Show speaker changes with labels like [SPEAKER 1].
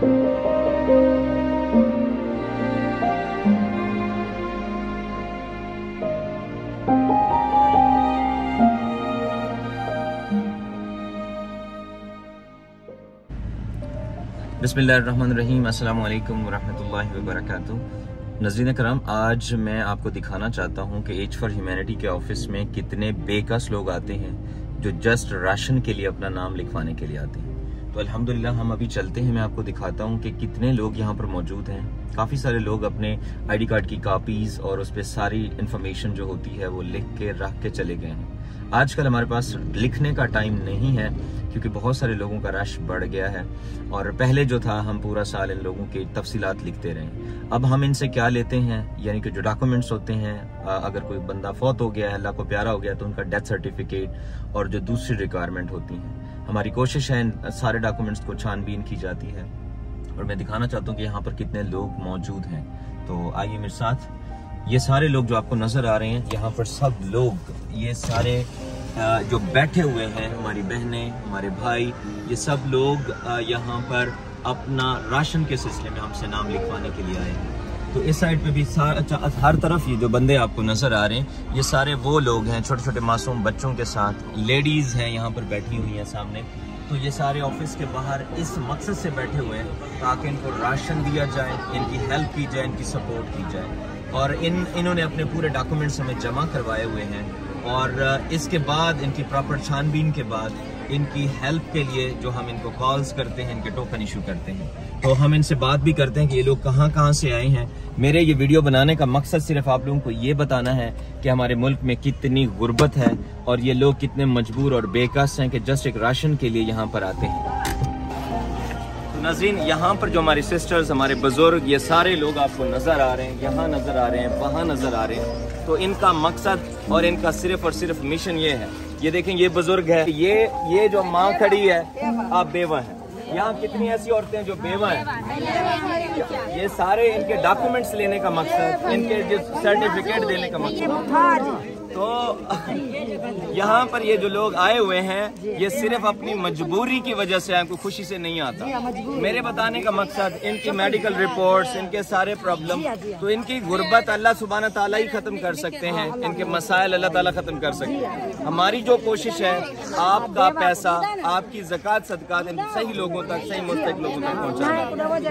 [SPEAKER 1] बसमीम अल्लाम वरहमल वबरक नजीन करम, आज मैं आपको दिखाना चाहता हूँ कि एज फॉर ह्यूमैनिटी के ऑफ़िस में कितने बेकस लोग आते हैं जो जस्ट राशन के लिए अपना नाम लिखवाने के लिए आते हैं। तो अल्हम्दुलिल्लाह हम अभी चलते हैं। मैं आपको दिखाता हूँ कि कितने लोग यहाँ पर मौजूद हैं। काफ़ी सारे लोग अपने आईडी कार्ड की कापीज़ और उस पर सारी इन्फॉर्मेशन जो होती है वो लिख के, रख के चले गए हैं। आजकल हमारे पास लिखने का टाइम नहीं है, क्योंकि बहुत सारे लोगों का रश बढ़ गया है। और पहले जो था, हम पूरा साल इन लोगों की तफसीलात लिखते रहे। अब हम इनसे क्या लेते हैं? यानी कि जो डॉक्यूमेंट्स होते हैं अगर कोई बंदा फौत हो गया है, अल्लाह को प्यारा हो गया तो उनका डेथ सर्टिफिकेट और जो दूसरी रिक्वायरमेंट होती हैं। हमारी कोशिश है सारे डॉक्यूमेंट्स को छानबीन की जाती है। और मैं दिखाना चाहता हूँ कि यहाँ पर कितने लोग मौजूद हैं। तो आइए मेरे साथ, ये सारे लोग जो आपको नज़र आ रहे हैं, यहाँ पर सब लोग, ये सारे जो बैठे हुए हैं, हमारी बहनें, हमारे भाई, ये सब लोग यहाँ पर अपना राशन के सिलसिले में हमसे नाम लिखवाने के लिए आए हैं। तो इस साइड पे भी अच्छा, हर तरफ़ ये जो बंदे आपको नज़र आ रहे हैं ये सारे वो लोग हैं छोटे छोटे मासूम बच्चों के साथ लेडीज़ हैं यहाँ पर बैठी हुई हैं सामने। तो ये सारे ऑफ़िस के बाहर इस मकसद से बैठे हुए हैं ताकि इनको राशन दिया जाए इनकी हेल्प की जाए इनकी सपोर्ट की जाए। और इन इन्होंने अपने पूरे डॉक्यूमेंट्स हमें जमा करवाए हुए हैं। और इसके बाद इनकी प्रॉपर छानबीन के बाद इनकी हेल्प के लिए जो हम इनको कॉल्स करते हैं, इनके टोकन इशू करते हैं। तो हम इनसे बात भी करते हैं कि ये लोग कहाँ कहाँ से आए हैं। मेरे ये वीडियो बनाने का मकसद सिर्फ़ आप लोगों को ये बताना है कि हमारे मुल्क में कितनी गुर्बत है और ये लोग कितने मजबूर और बेकस हैं कि जस्ट एक राशन के लिए यहाँ पर आते हैं। नजरीन, यहाँ पर जो हमारी सिस्टर्स हमारे बुज़ुर्ग, ये सारे लोग आपको नज़र आ रहे हैं, यहाँ नज़र आ रहे हैं, वहाँ नज़र आ रहे हैं। तो इनका मकसद और इनका सिर्फ़ और सिर्फ़ मिशन ये है ये देखें, ये बुज़ुर्ग है। ये ये जो माँ खड़ी है, आप बेवा है। यहाँ कितनी ऐसी औरतें हैं जो बेवा हैं? ये सारे इनके डॉक्यूमेंट्स लेने का मकसद, इनके जो सर्टिफिकेट देने का मकसद। तो यहाँ पर ये जो लोग आए हुए हैं, ये सिर्फ़ अपनी मजबूरी की वजह से आपको खुशी से नहीं आता। मेरे बताने का मकसद, इनकी मेडिकल रिपोर्ट्स इनके सारे प्रॉब्लम तो इनकी गुर्बत अल्लाह सुबहाना ताला ही खत्म कर सकते हैं। इनके मसाइल अल्लाह ताला खत्म कर सकते हैं। हमारी जो कोशिश है, आपका पैसा, आपकी जक़ात सदकात सही लोगों तक, सही मुस्तक लोगों तक पहुँचाना।